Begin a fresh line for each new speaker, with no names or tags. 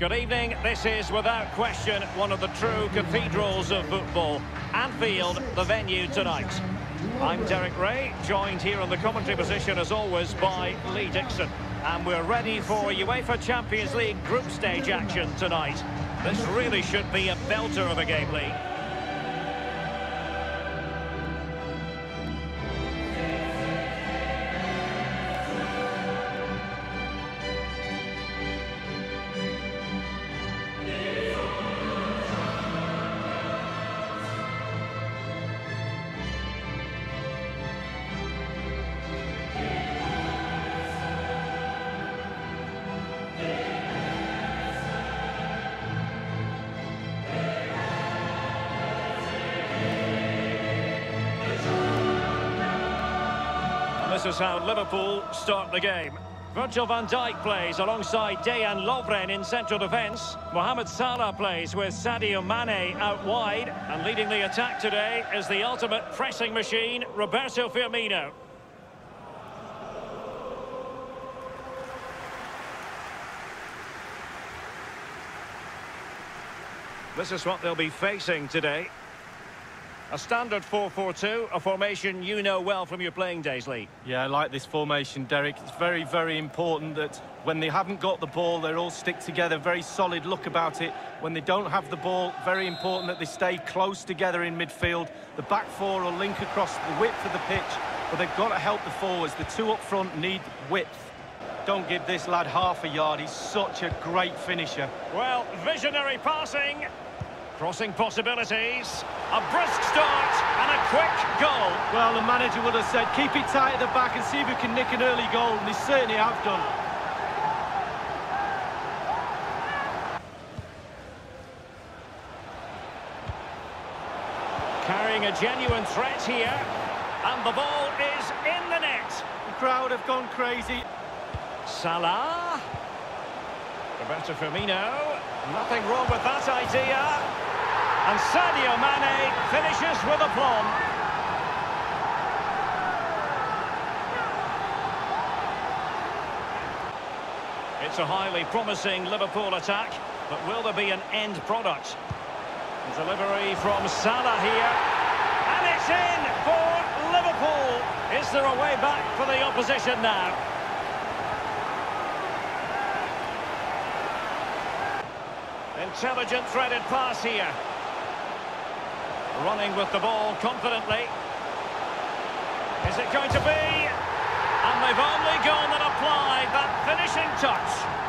Good evening. This is, without question, one of the true cathedrals of football. Anfield, the venue tonight. I'm Derek Ray, joined here on the commentary position, as always, by Lee Dixon. And we're ready for UEFA Champions League group stage action tonight. This really should be a belter of a game, Lee. This is how Liverpool start the game. Virgil van Dijk plays alongside Dejan Lovren in central defence. Mohamed Salah plays with Sadio Mane out wide. And leading the attack today is the ultimate pressing machine, Roberto Firmino. This is what they'll be facing today. A standard 4-4-2, a formation you know well from your playing days, Lee.
Yeah, I like this formation, Derek. It's very, very important that when they haven't got the ball, they all stick together, very solid look about it. When they don't have the ball, very important that they stay close together in midfield. The back four will link across the width of the pitch, but they've got to help the forwards. The two up front need width. Don't give this lad half a yard. He's such a great finisher.
Well, visionary passing. Crossing possibilities. A brisk start and a quick goal.
Well, the manager would have said, keep it tight at the back and see if we can nick an early goal, and they certainly have done.
Carrying a genuine threat here. And the ball is in the net.
The crowd have gone crazy.
Salah. Roberto Firmino. Nothing wrong with that idea. And Sadio Mane finishes with a aplomb. It's a highly promising Liverpool attack, but will there be an end product? Delivery from Salah here. And it's in for Liverpool. Is there a way back for the opposition now? Intelligent threaded pass here. Running with the ball confidently. Is it going to be? And they've only gone and applied that finishing touch.